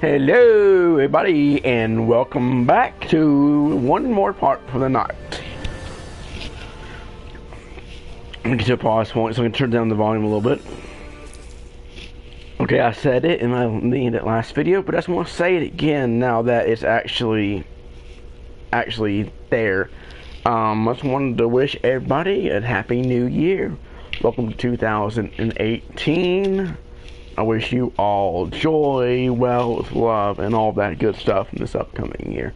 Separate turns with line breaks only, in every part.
Hello, everybody, and welcome back to one more part for the night. I'm gonna pause point, so I can turn down the volume a little bit. Okay, I said it in my in that last video, but I just want to say it again now that it's actually actually there. Um, I just wanted to wish everybody a happy new year. Welcome to 2018. I wish you all joy, wealth, love, and all that good stuff in this upcoming year.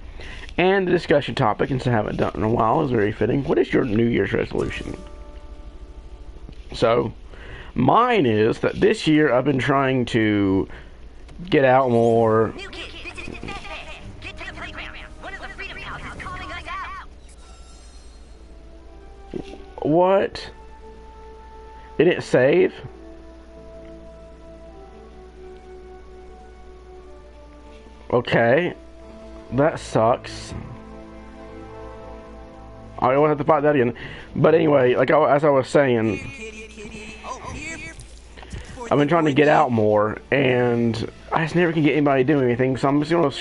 And the discussion topic, since I haven't done it in a while, is very fitting. What is your New Year's resolution? So, mine is that this year I've been trying to get out more. What? Did it save? Okay. That sucks. I will have to fight that again. But anyway, like I, as I was saying, I've been trying to get out more, and I just never can get anybody to do anything. So I'm just gonna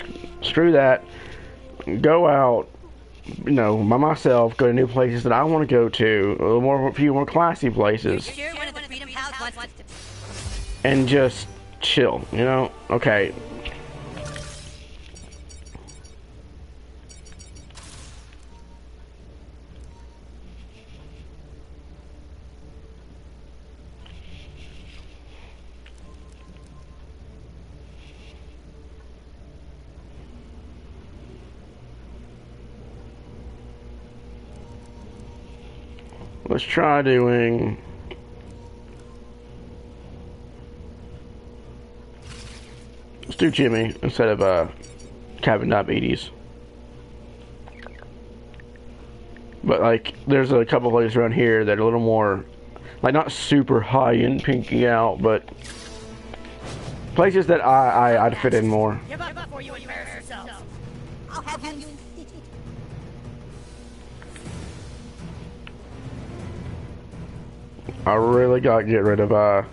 screw that. Go out, you know, by myself. Go to new places that I want to go to, a more, a few more classy places, and just chill. You know, okay. Let's try doing... Let's do Jimmy instead of uh, Captain Diabetes. But like, there's a couple places around here that are a little more, like not super high in pinky out, but places that I, I I'd fit in more. I really got to get rid of, uh...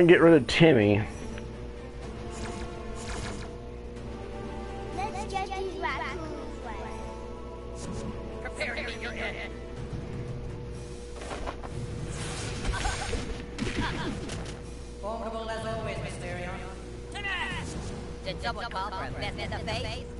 I can get rid of Timmy...
Let's just use raccoon's way.
Prepare to meet your end. Formidable as always, The double call for a fist in the face.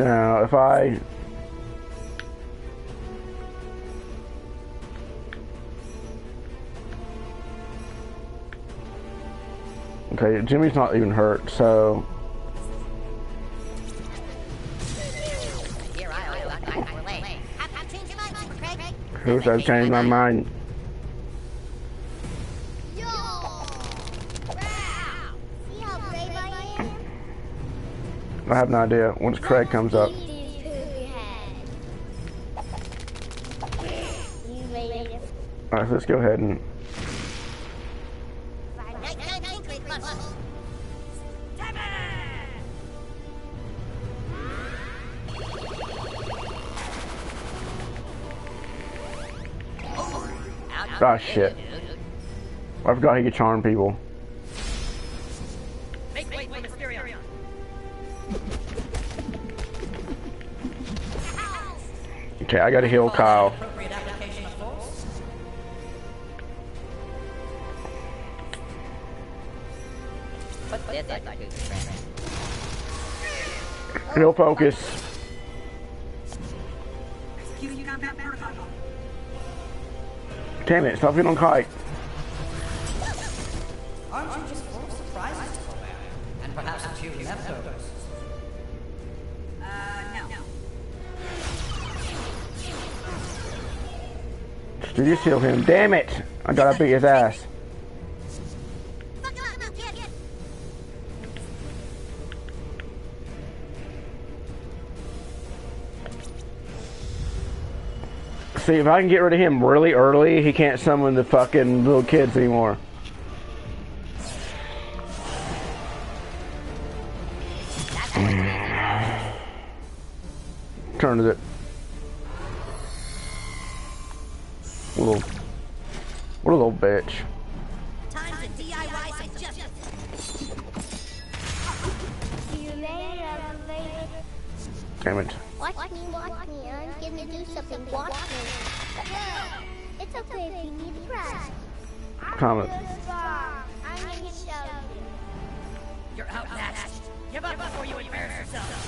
Now, if I... Okay, Jimmy's not even hurt, so... Who's that changed my mind? Have no idea. Once Craig comes up. Alright, let's go ahead and... Ah, shit. I forgot he could charm people. Okay, I gotta heal Kyle.
Appropriate application of force. Put this like a friend.
Real focus.
Executing combat protocol.
Damn it, stop getting on kite. Did you heal him? Damn it! I gotta beat his ass. See, if I can get rid of him really early, he can't summon the fucking little kids anymore. Turn to it.
If you need press.
Comment.
I'm gonna show you.
You're outmatched. Give up before you embarrass yourself.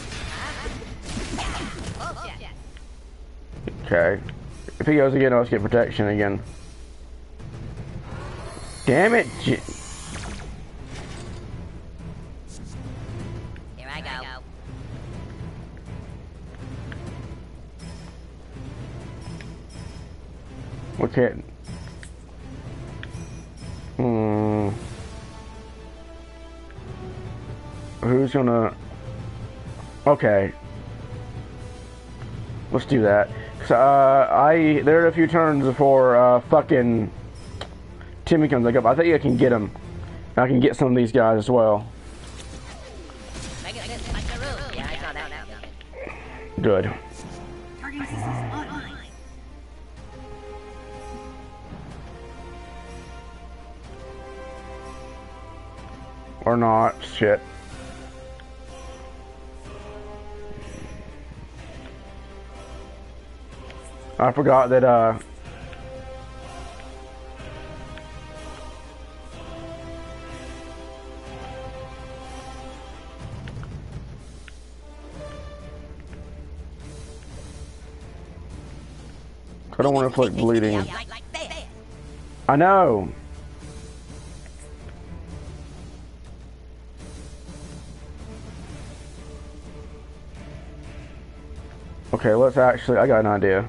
Oh.
Okay. If he goes again, I'll just get protection again. Damn it! Okay. Hmm. Who's gonna? Okay. Let's do that. 'Cause, uh, I there are a few turns before uh, fucking Timmy comes back up. I think I can get him. I can get some of these guys as well.
Make
Or not. Shit. I forgot that, uh... I don't want to put bleeding. I know. Okay, let's actually. I got an idea.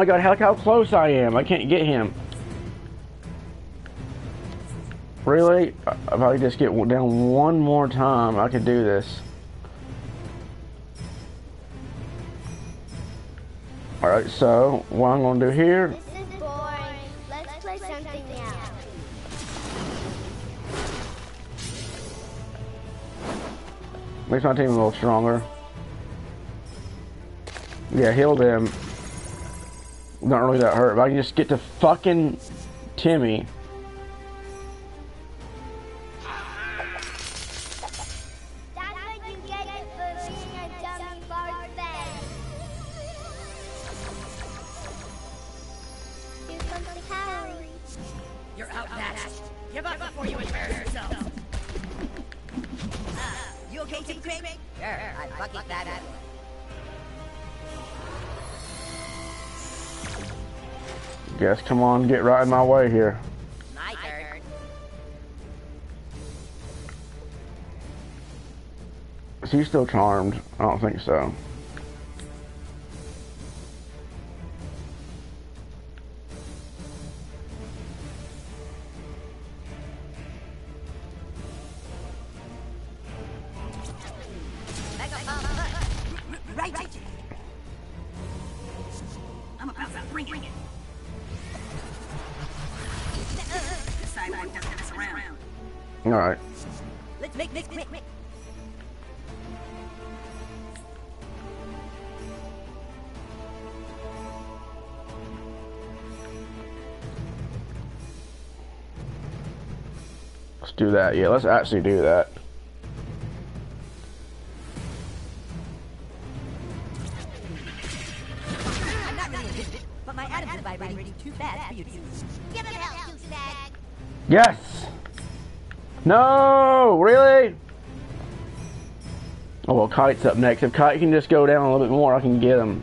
My god, look how close I am. I can't get him. Really? If I just get down one more time, I could do this. Alright, so what I'm gonna do here,
This is boring. Let's play something else.
makes my team a little stronger. Yeah, heal them. Not really that hurt, but I can just get to fucking Timmy.
Get
right in my way here.
My turn.
Is he still charmed? I don't think so.
Let's
do that. Yeah, let's actually do that. Yes! No! Really? Oh, well, Kite's up next. If Kite can just go down a little bit more, I can get him.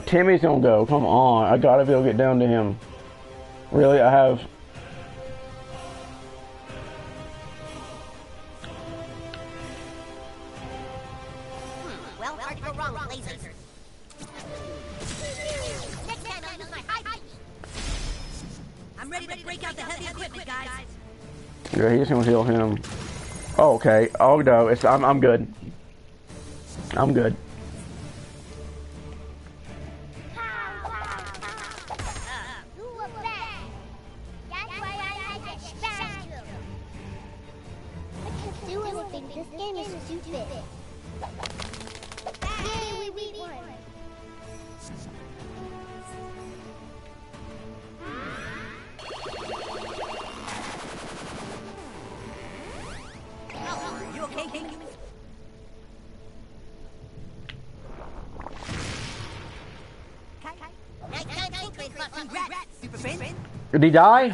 Timmy's gonna go. Come on, I gotta be able to get down to him. Really, I have.
Well, hard wrong with lasers. Next time I'll use my high
I'm ready to break out the heavy equipment, guys.
Yeah, he's gonna heal him. Oh, okay. Oh no, it's I'm I'm good. I'm good. Did he die?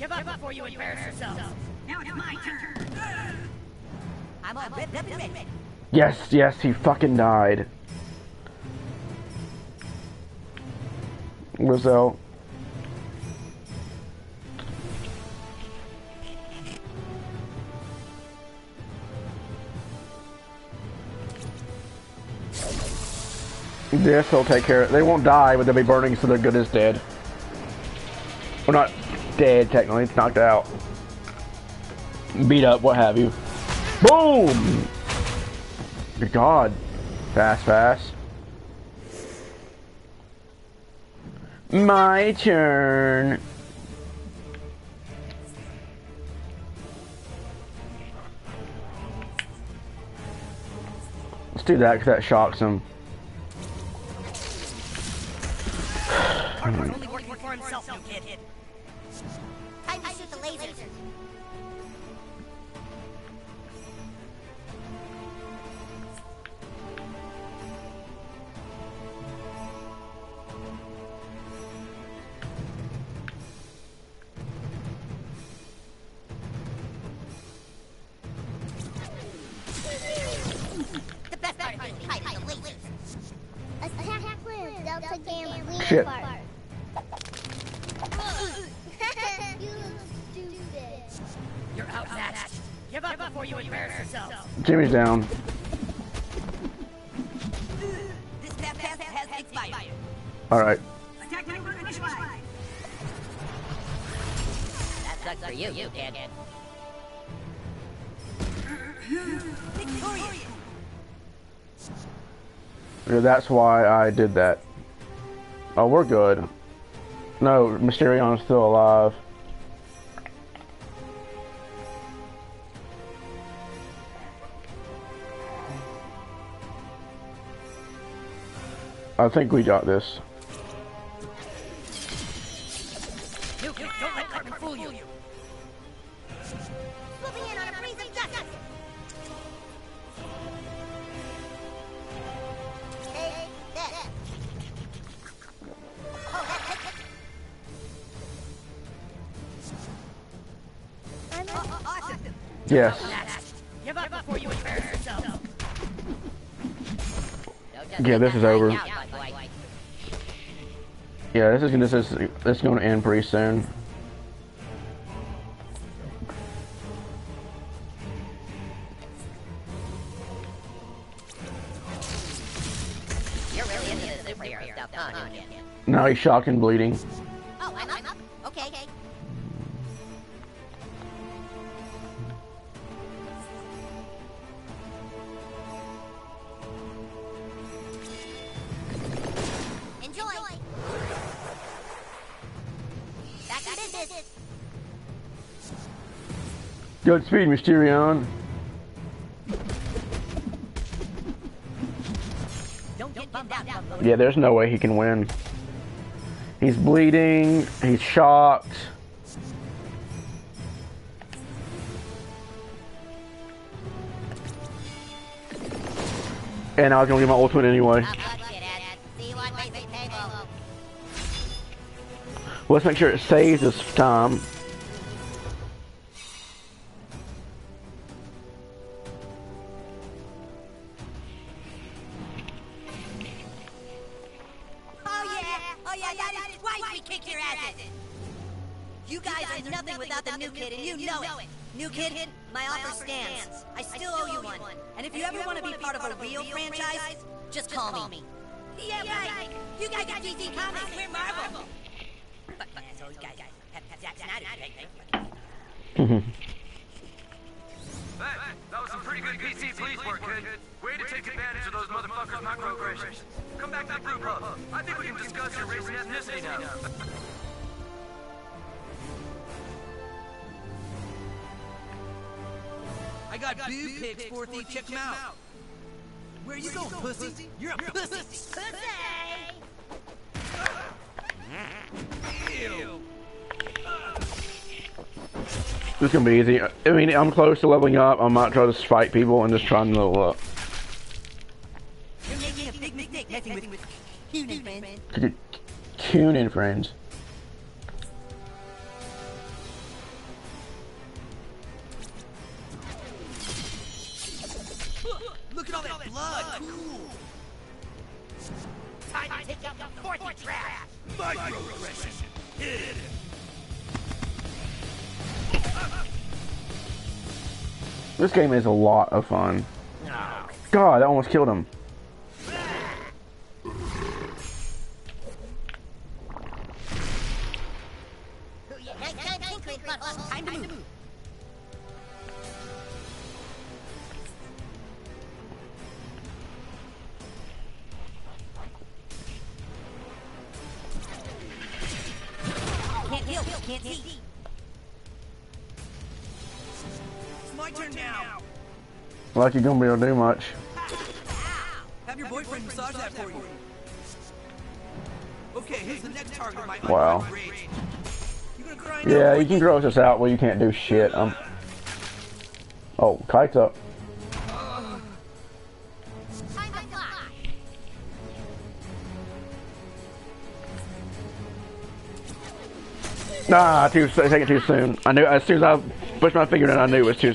Give up before you embarrass yourself. Now it's my turn. I'm all ripped up and.
Yes, yes, he fucking died. Rizzo. This will take care of it. They won't die, but they'll be burning so they're good as dead. Well, not dead, technically. It's knocked out. Beat up, what have you. Boom! Good God. Fast, fast. My turn. Let's do that because that shocks him.
Himself,
down. Alright. Yeah, that's why I did that. Oh, we're good. No, Mysterion's still alive. I think we got this.
You kid, don't let Cartman fool you.
Swooping in on a breeze of justice. Take this. Oh, that's I'm
Awesome.
Yes.
Give up before you embarrass yourself.
Yeah, this is over. Yeah, this is gonna this is this is gonna end pretty soon.
You're really into this superhero stuff, huh.
Now he's shocked and bleeding. Godspeed, Mysterion.
Don't get bummed out, Bumbo.
Yeah, there's no way he can win. He's bleeding. He's shocked. And I was gonna get my ultimate anyway.
Up, up, shithead. See you on basic table.
Let's make sure it saves this time.
I
got boob pics, Forthy. Check them out. Where you going, pussy? You're a pussy. Ew.
This is gonna be easy. I mean, I'm close to leveling up. I might try to fight people and just try and level up.
You're making a big mistake messing with human friends.
Tune in, friends. This game is a lot of fun. God, that almost killed him. Like you're gonna be able to do much.
Have your boyfriend massage that for you. Okay, here's the next target my
Wow.
unwanted rage. You gonna cry now,
Yeah, you can gross us out where you can't do shit. Um. Oh, kite's up.
Time to fly.
Nah, too taking too soon. I knew as soon as I pushed my finger in, I knew it was too.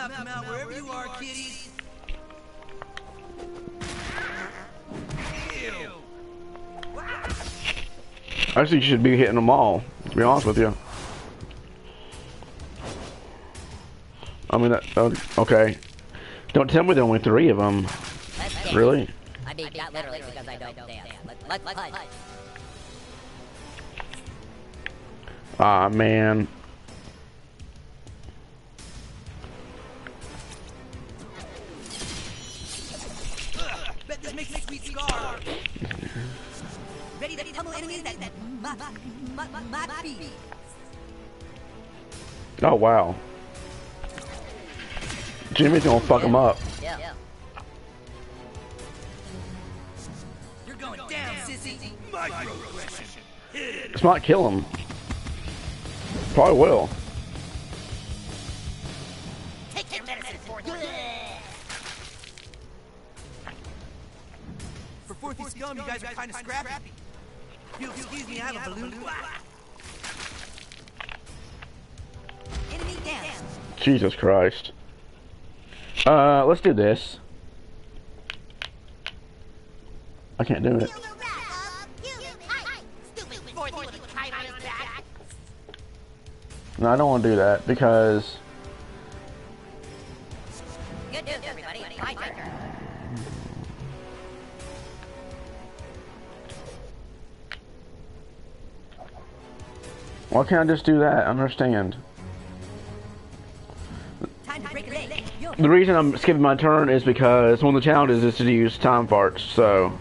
out, come out, wherever you are, kiddies. Ew.
I think you should be hitting them all. To be honest with you. I mean, that, uh, okay. Don't tell me there are only three of them.
Let's.
Really?
I mean, not literally because I don't dance. Let, let's punch.
Ah, man. Wow. Jimmy's gonna fuck him up.
Yeah. yeah.
You're going down, sissy. Microaggression.
This might kill him. Probably will.
Take your medicine for you.
For Fourthy Scum, you guys are kind of scrappy. If you'll excuse me, I have a balloon.
Jesus Christ. Uh, let's do this. I can't do it. No, I don't want to do that because why can't I just do that? I understand. The reason I'm skipping my turn is because one of the challenges is to use time farts, so.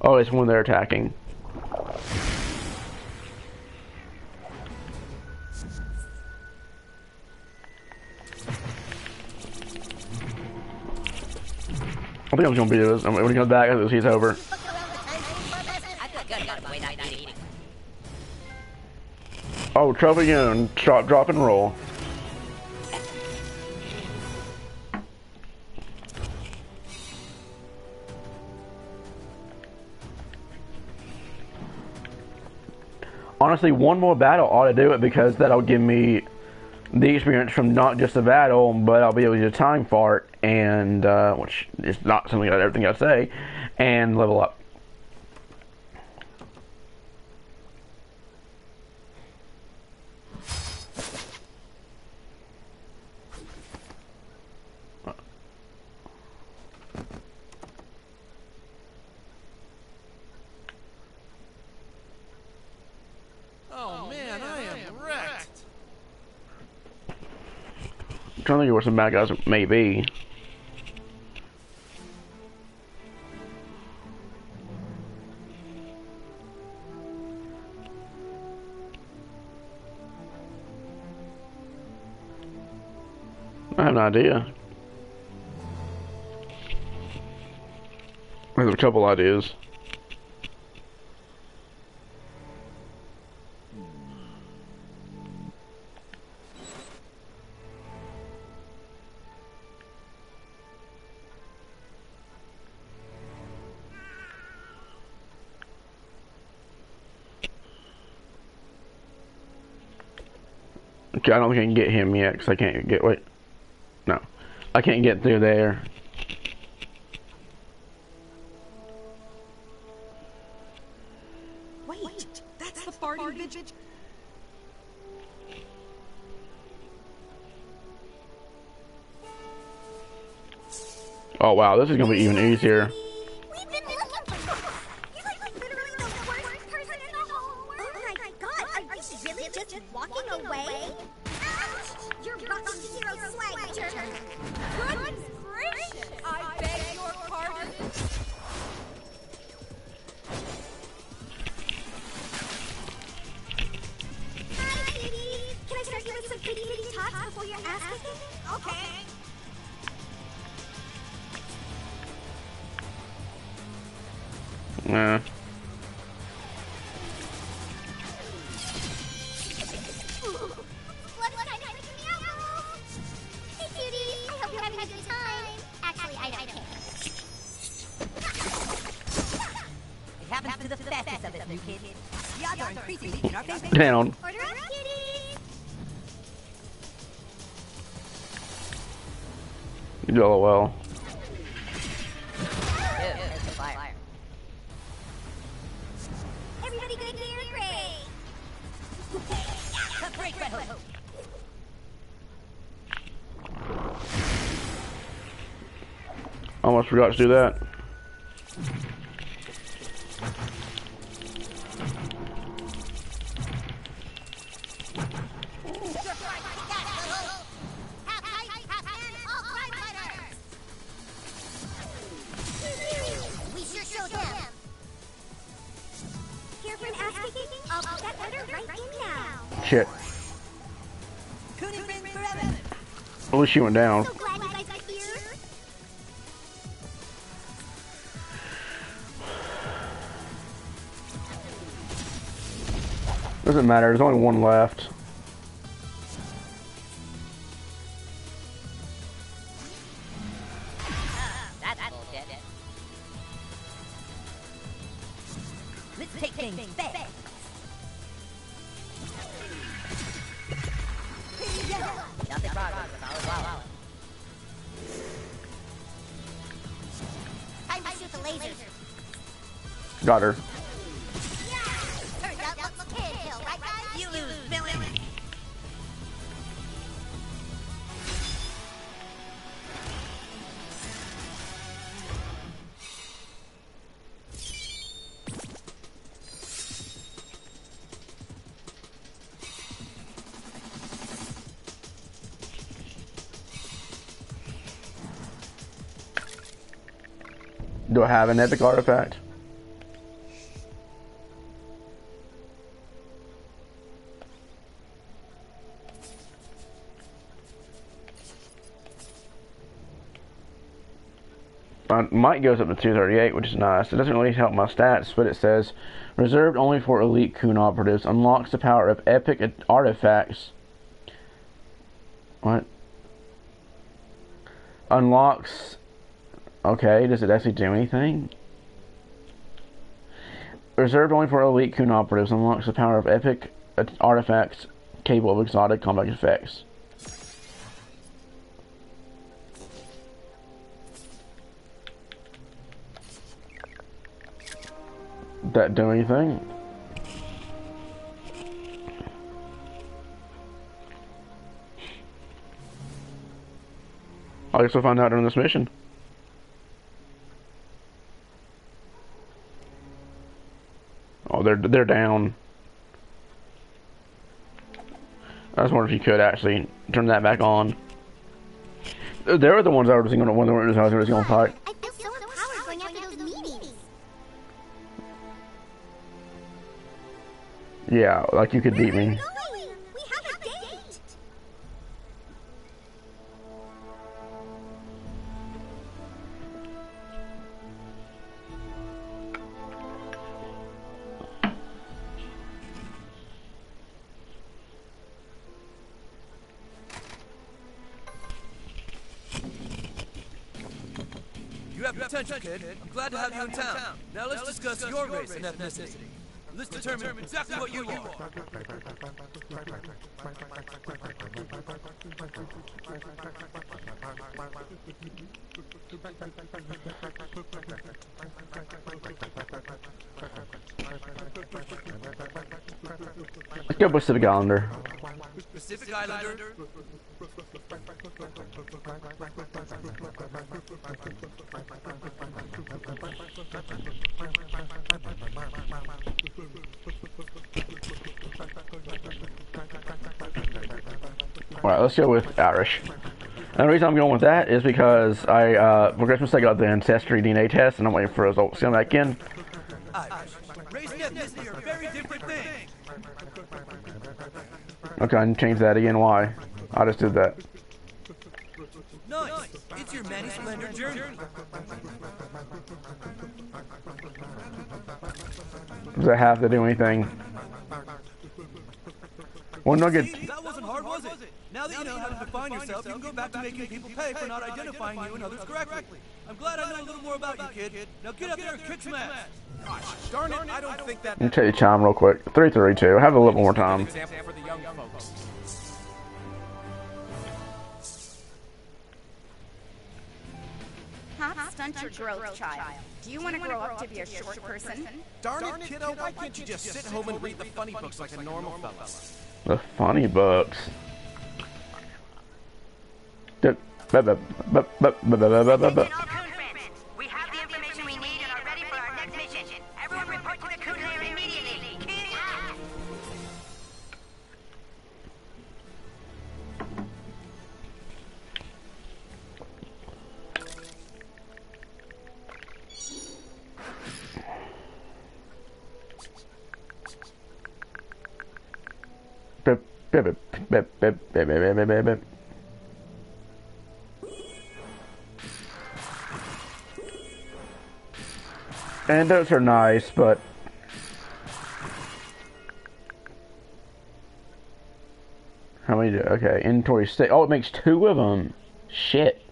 Oh, it's when they're attacking. I think I'm just gonna beat this. When he comes back, he's over.
I feel
Oh, trophy gun. Drop, drop and roll. Honestly, one more battle ought to do it because that'll give me the experience from not just the battle, but I'll be able to time fart and uh, which is not something I ever think I say, and level up.
Oh man, I am wrecked.
I'm trying to think of where some bad guys may be. I have no idea. There's a couple ideas. I don't think I can get him yet because I can't get. Wait. No. I can't get through there.
Wait. That's the farting.
Oh wow, this is gonna be even easier.
Hook.
Almost forgot to do that. She went down.
So glad you guys are here.
Doesn't matter, there's only one left.
Lose, villain.
Do I have an epic artifact? Might goes up to 238, which is nice. It doesn't really help my stats, but it says reserved only for elite Coon operatives. Unlocks the power of epic artifacts. What? Unlocks. Okay, does it actually do anything? Reserved only for elite Coon operatives. Unlocks the power of epic artifacts capable of exotic combat effects. That do anything? I guess we'll find out during this mission. Oh, they're they're down. I was wondering if you could actually turn that back on. They were the ones I was going to when they were I was going to fight. Yeah, like you could beat me.
You kid. I'm glad to have you in town. Now let's discuss your race and ethnicity. Let's determine exactly what you are.
Let's go Pacific Islander.
Pacific Islander,
Alright, let's go with Irish. And the reason I'm going with that is because I, uh, for Christmas I got the Ancestry DNA test and I'm waiting for results to come back in. Okay, I can change that again. Why? I just did that.
Nice. It's your many splendor journey.
Does that have to do anything? Well, no good.
See, that wasn't hard, was it? Now that you know how to define yourself, you can go back to making people pay for not identifying you and others correctly. I'm glad I know a little more about you, kid. Now get up there and kick some ass.
Darn it, I don't think that
Let me tell you chime real quick. 332. Have a little more time.
stunt your growth, child. Do you, want to grow up to be a short person?
Darn it, kiddo, why can't you just sit home and read the funny books like a normal fella?
The funny books.
We have the information we need and are ready for our next mission. Everyone report to the immediately.
And those are nice, but how many do? Okay, inventory state. Oh, it makes two of them. Shit.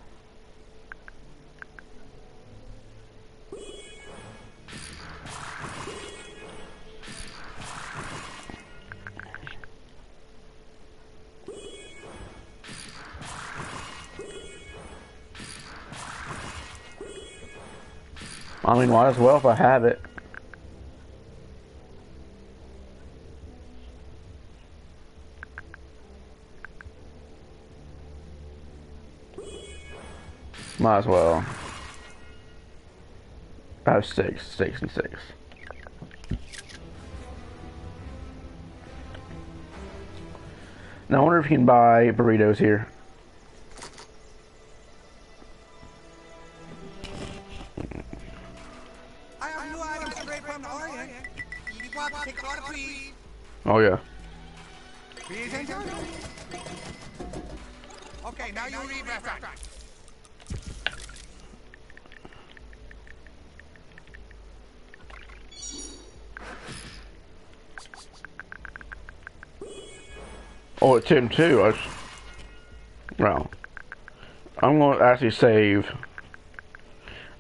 Mean, might as well if I have it. Might as well. I have six, six, and six. Now I wonder if you can buy burritos here. Him too. I was... Well, I'm going to actually save.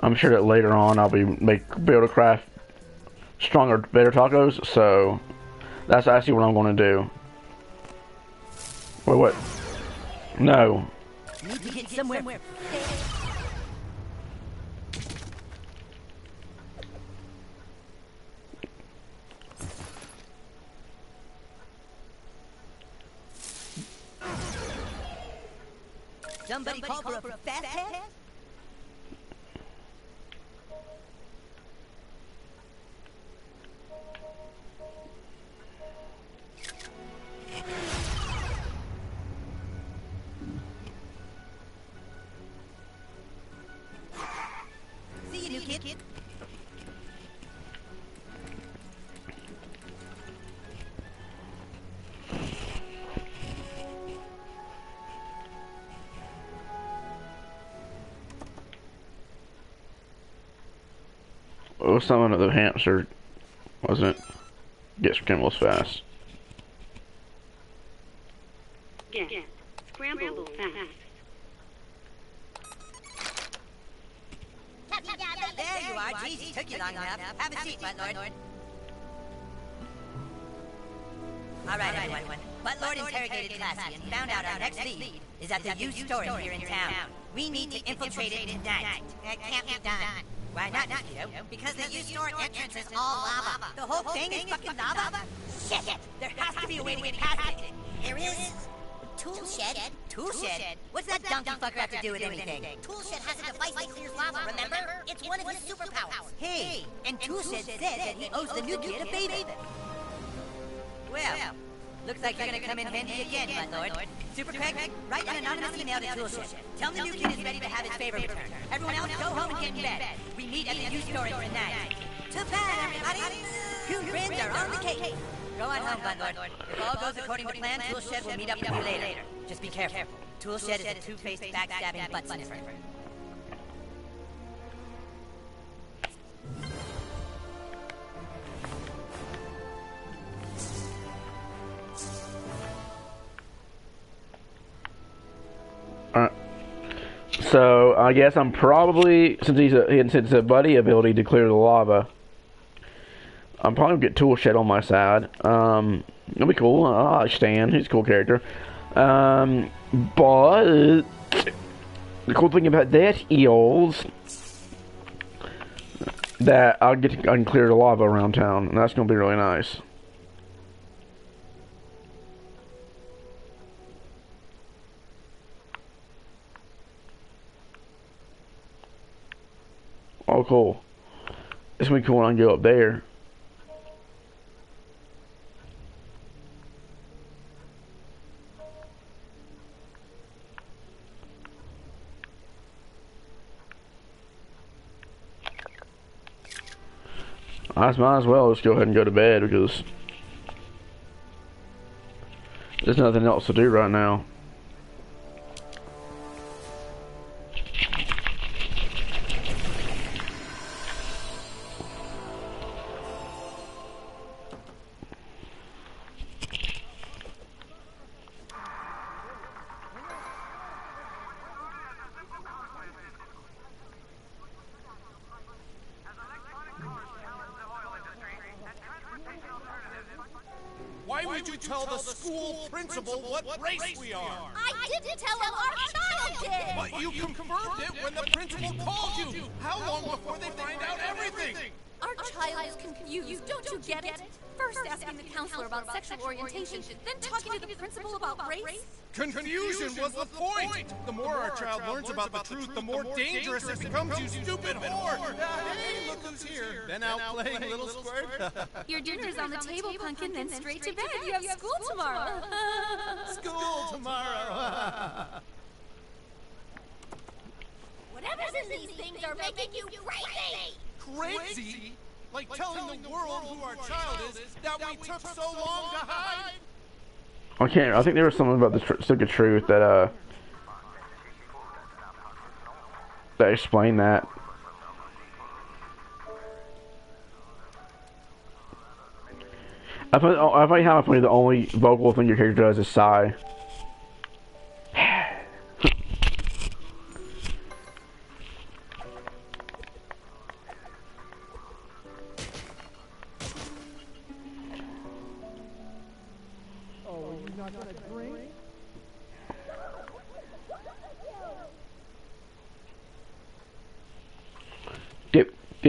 I'm sure that later on I'll be make be able to craft stronger, better tacos. So that's actually what I'm going to do. Wait, what? No.
Need to get somewhere. Somebody
was some of the hamster, wasn't it? Gets Kimball's fast.
Get. Scramble fast.
There you are. Jeez, took you long enough. Have a seat, Butt Lord. All right, everyone. Butt Lord interrogated Classi and found out our next lead is at the U store here in town. We need to infiltrate it tonight. That can't be done. Why not, kiddo? Because the U store entrance is all lava. The whole thing is fucking lava? Shit! There has to be a way to get past it. There is? Tool shed? Tool shed? What's that donkey fucker have to do with anything? Tool shed has a device that clears lava, remember? It's one of his superpowers. Hey, and Tool shed said that he owes the new kid a baby. Well, looks like you're gonna come in handy again, my lord. Super Craig, write an anonymous email to Tool shed. Tell him the new kid is ready to have his favor returned. Everyone else, go home and get in bed. Meet at the news storage tonight. To bed, everybody! Coon friends are on the case. Go on home, Butt Lord. If all goes according to plan, Tool Shed will meet up with you later. Just be careful. Tool Shed is a two-faced, backstabbing butt sniffer.
Alright. Uh, so I guess I'm probably since he's a since it's a buddy ability to clear the lava. I'm probably gonna get Tool Shed on my side. Um, it'll be cool. I like Stan. He's a cool character. Um, but the cool thing about that is that I'll get to, I can clear the lava around town, and that's gonna be really nice. Oh, cool. It's gonna be cool when I can go up there. I might as well just go ahead and go to bed because there's nothing else to do right now.
Confusion was the point. The more our child learns about the truth, the more dangerous it becomes, you stupid whore. Hey, look who's here. Been out playing, little squirt?
Your dinner's on the table, Pumpkin, then straight to bed. You have school tomorrow.
School tomorrow.
Whatever's in these things are making you crazy!
Crazy? Like telling the world who our child is that we took so long to hide?
I can't. I think there was something about the stick of truth that uh that explained that. I find I find how funny the only vocal thing your character does is sigh.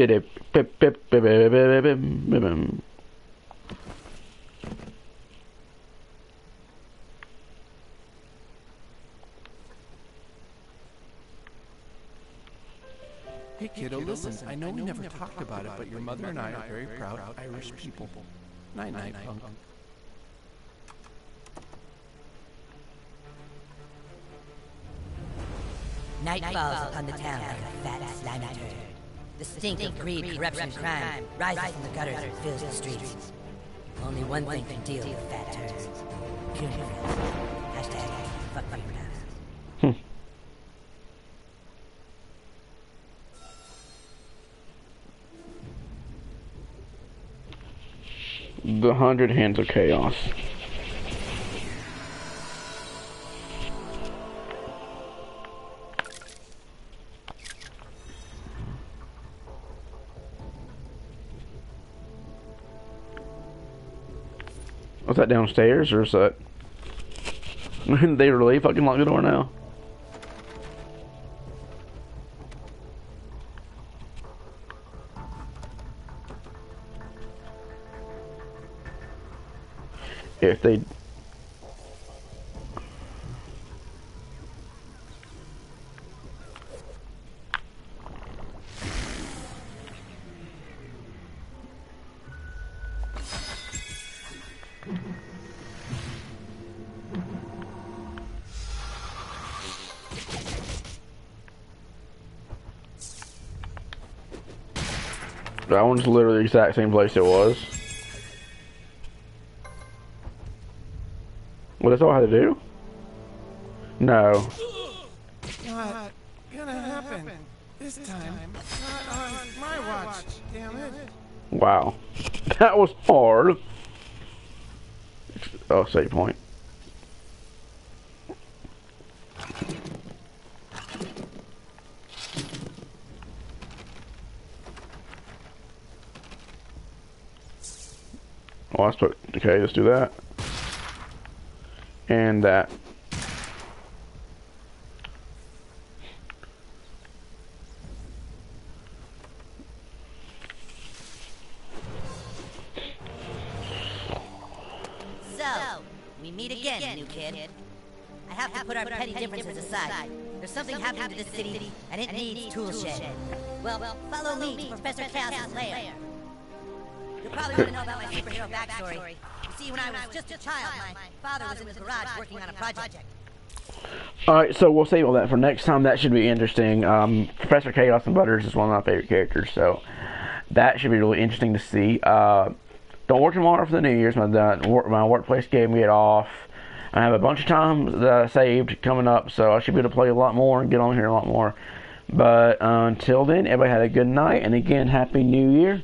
Dip, dip.
Hey kiddo, listen, I know we never talked about it, but your mother and I are very proud Irish people. Night night, punk.
Night falls upon the town like a fat, slimy turd. The stink of greed, corruption, crime rises from the gutters and fills the streets. Only one thing can deal with fat turds. Coon friends. Hashtag fuck paradise.
The hundred hands of chaos. That downstairs or is that? they really fucking lock the door now. If they one's literally the exact same place it was. Well, that's all I had to do? No.
Not gonna happen. This time, not on my watch, damn it.
Wow. That was hard. Oh, save point. Oh, let's put, okay, let's do that. And that.
So, we meet again, new kid. I have to put our petty differences aside. There's something happening to this city, and it needs toolshed. Well, well follow me to Professor Chaos's lair. Probably want to know about my superhero backstory. You see, when I was just a child, my father was in his garage working on a project.
Alright, so we'll save all that for next time. That should be interesting. Um, Professor Chaos and Butters is one of my favorite characters, so that should be really interesting to see. Uh, don't work tomorrow for the New Year's. My, the, work- my workplace gave me it off. I have a bunch of time that I saved coming up, so I should be able to play a lot more and get on here a lot more. But uh, until then, everybody had a good night, and again, Happy New Year.